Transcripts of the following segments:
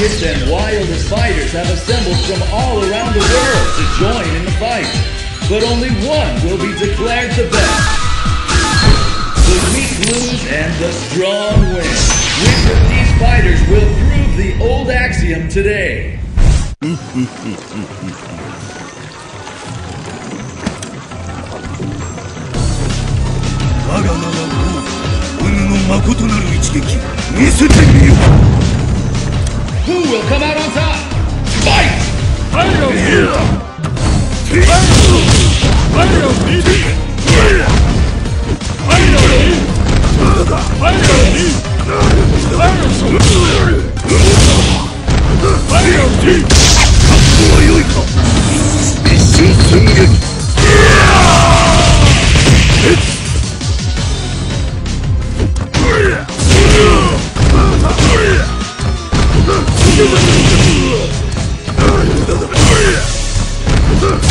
mightiest and wildest fighters have assembled from all around the world to join in the fight. But only one will be declared the best. The weak lose and the strong win. Which of these fighters will prove the old axiom today? 我が名は王運の誠なる一撃見せてみよ Who will come out on top. Fight! I don't need it. I don't need it. I don't need it. I don't need it. I don't need it. Let's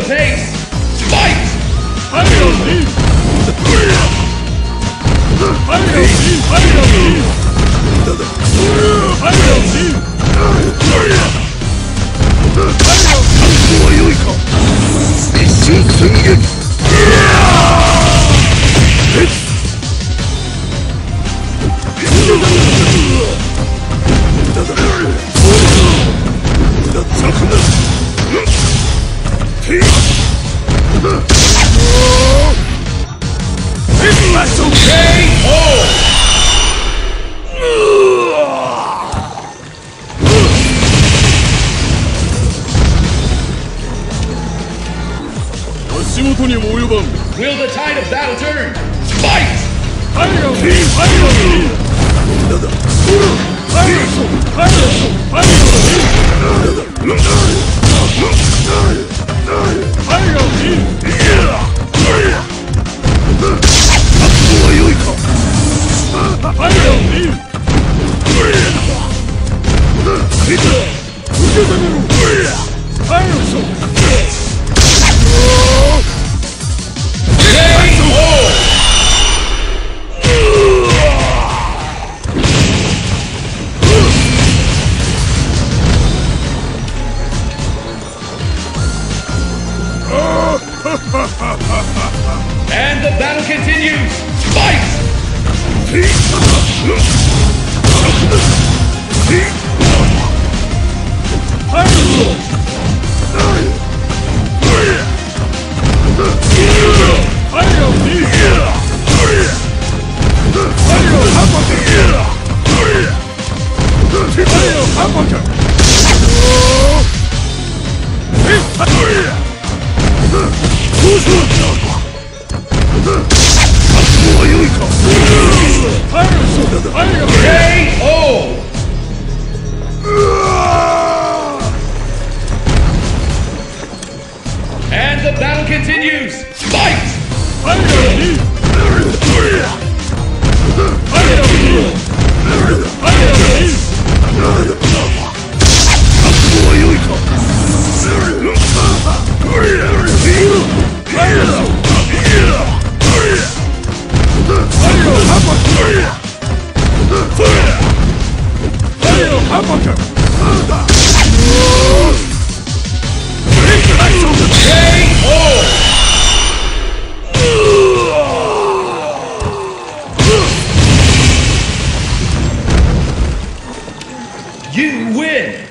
the pace. Fight! I'm your. I'm your. I'm your. I'm your lead. I'm. マショ KO! 足元にも及ばん Will the tide of battle turn? Fight! だだう And the battle continues! Look! Fight! You win!